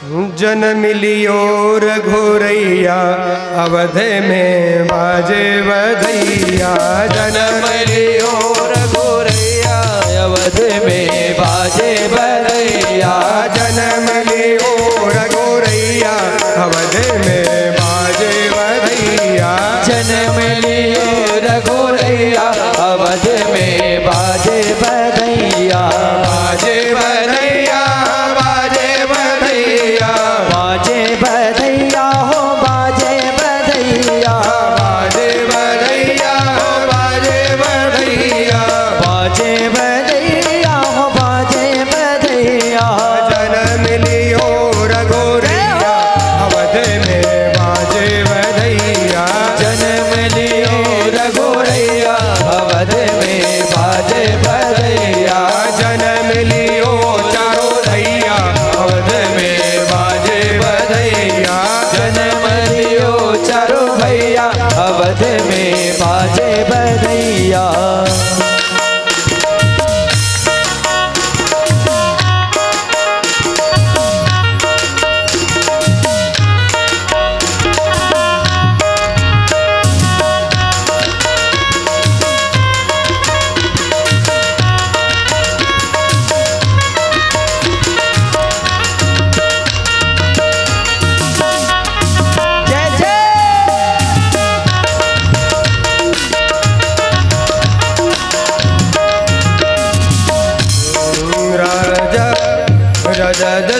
जन मिलियो रघुरैया अवध में बाजे बधैया। जन मिलियो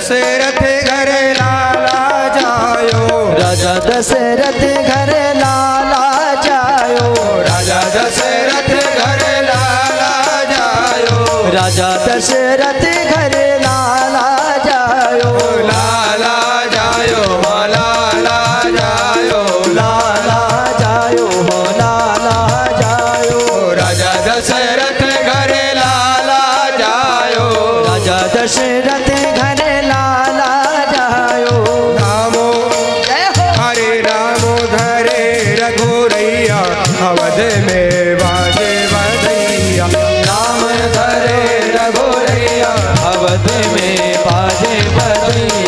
दशरथ घर लाला जायो। राजा दशरथ घर लाला जायो। राजा दशरथ घर लाला जायो। राजा दशरथ देवा देव दैया। नाम धरे रघोरैया अवध में पाजे बदैया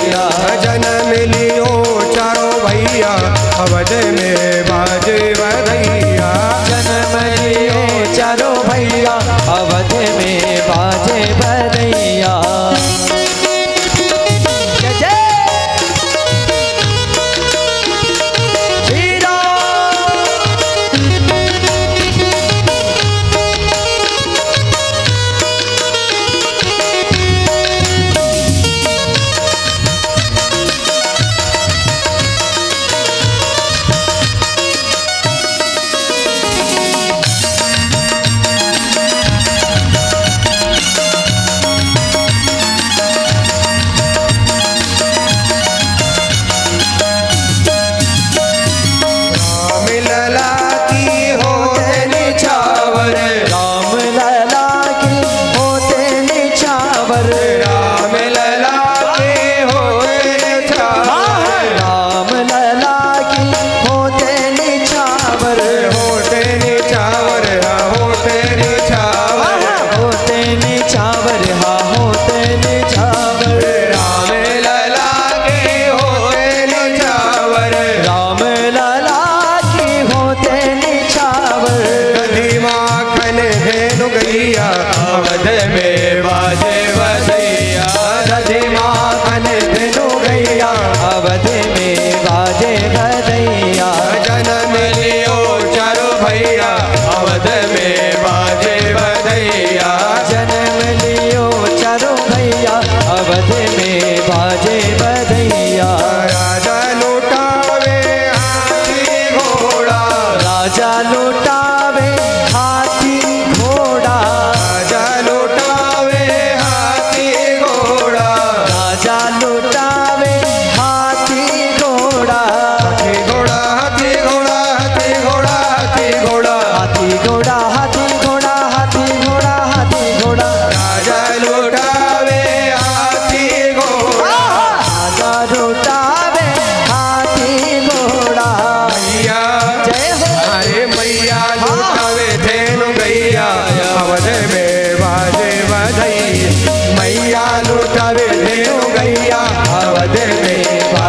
Navadeve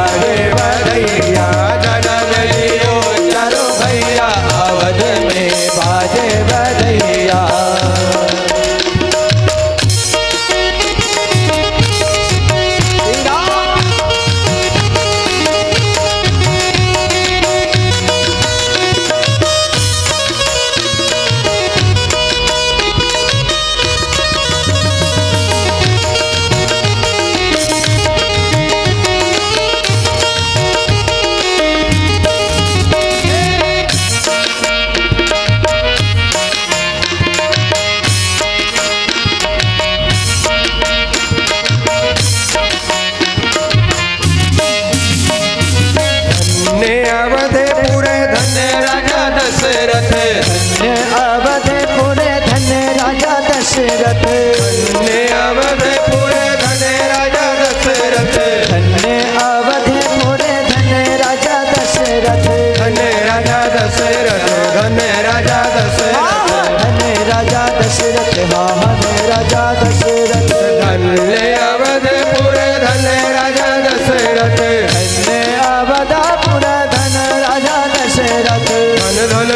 धन्य अवधपुर धन राजा दशरथ धन्य अवधपुर धन राजा दशरथ धन धन।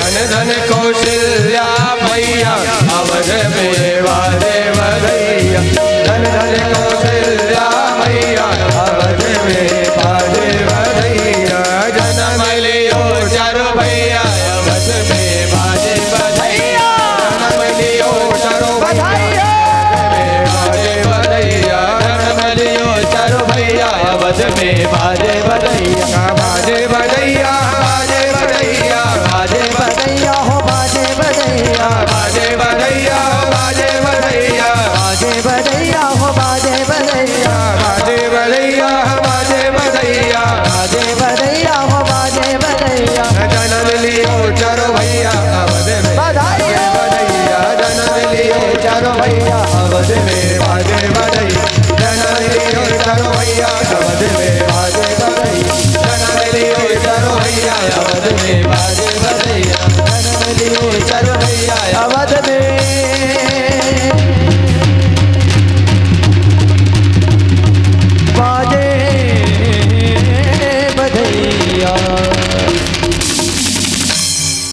धन धन कौशल्या मैया अवध देवा देव धैया धन धन कौशल्या मैया अवध देवा देव धैया जनम लियो चारो भैया अवध देवा देव धैया जनम लियो चारो भैया। भैया में